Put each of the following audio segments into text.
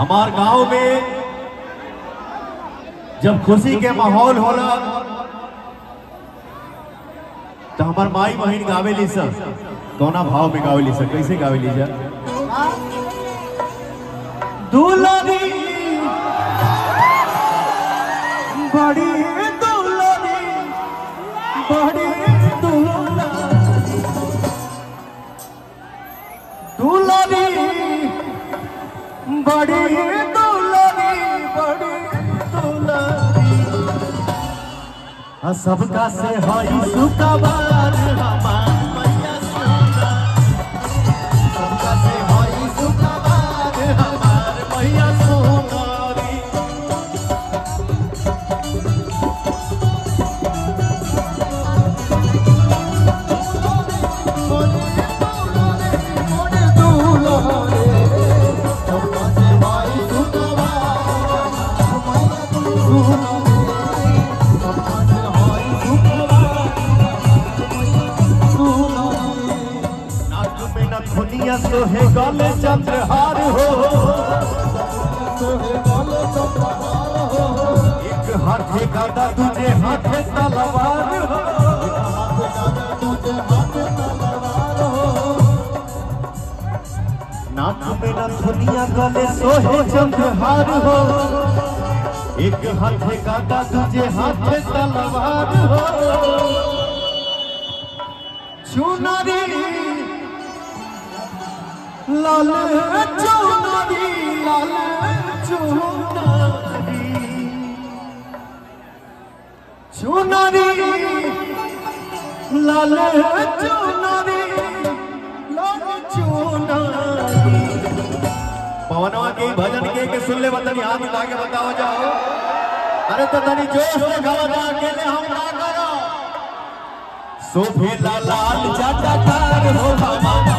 हमार गाँव में जब खुशी के माहौल हो रहा तो हमार माई बहन गावेली सर। कौना भाव में गावेली सर? कैसे गावेली सर? दूल्हा सबका से हई सुखबार सोहे गले चंद्रहार हो। एक हाथे गादा दूजे हाथे तलवार हो। नाक में नथुनिया गले सोहे चंद्रहार हो। एक हाथे गादा दूजे हाथे तलवार हो। चुनरी लाल चुनरी लाल चुनरी। चुनरी लाल चुनरी लाल चुनरी। पवनवा के भजन के के सुन ले बतनी हाथ उठा के बताओ जाओ। अरे तो तनी जोश से गाओ जा अकेले हम ना करो सोफेला लाल चाटाकार हो हमारा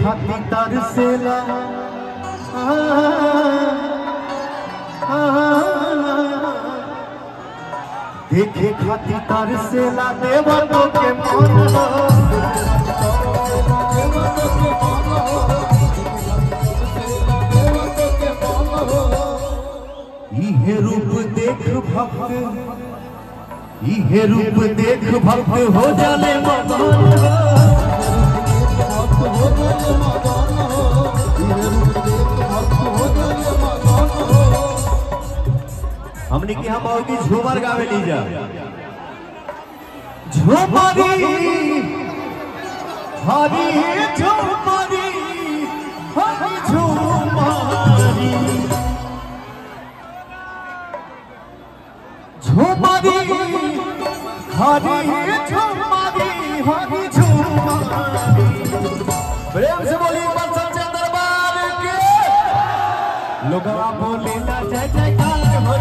खाती तरसेला देखे खाती तरसेला देवतो के मन। इहे रूप देख भक्त रूप देख भक्त हो जाले मगन हमने के हम और की झूमर गावे ली जा झूमरी हरी झूमरी हरी झूमरी झूमरी हरी लोगवा बोले ना जय जयकार हो